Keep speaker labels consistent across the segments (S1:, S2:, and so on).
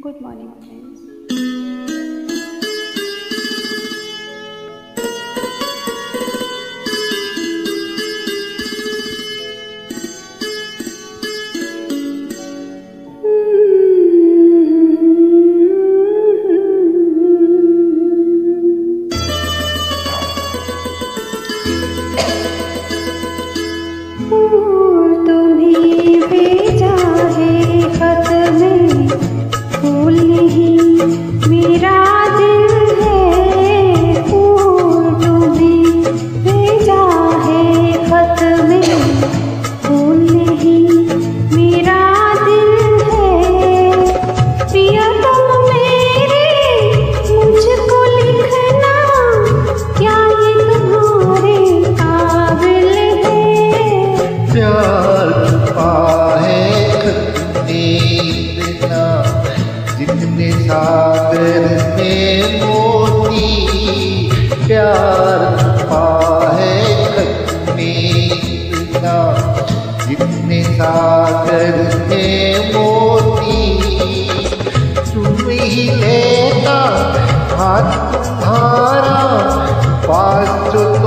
S1: Good morning, friends.
S2: सागर में मोती प्यार पाए में जितने सागर में मोती तुम ही लेना हाथ तुम्हारा पास जो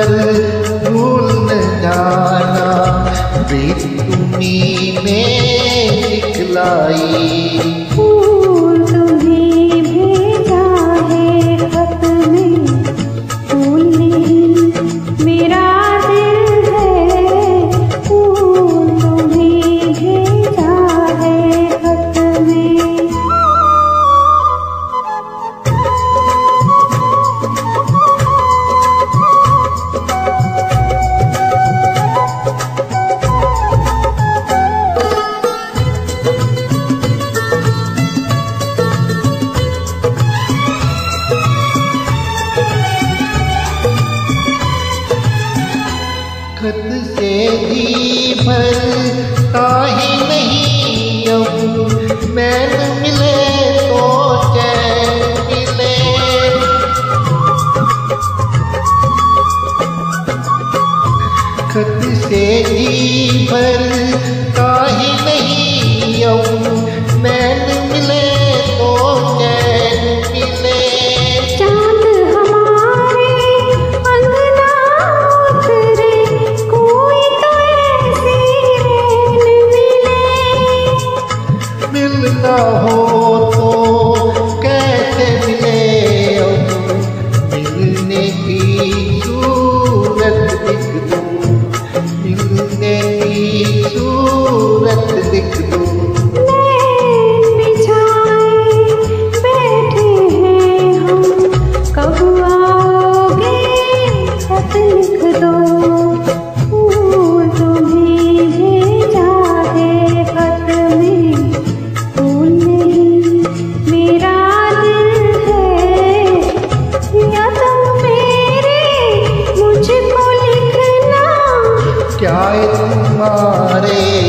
S2: पल भूल न जाना वे तुमने में दिखलाई
S1: भर नहीं
S2: अब मिले तो चैन मिले। खत से नहीं अब मिले की आए तुम्हारे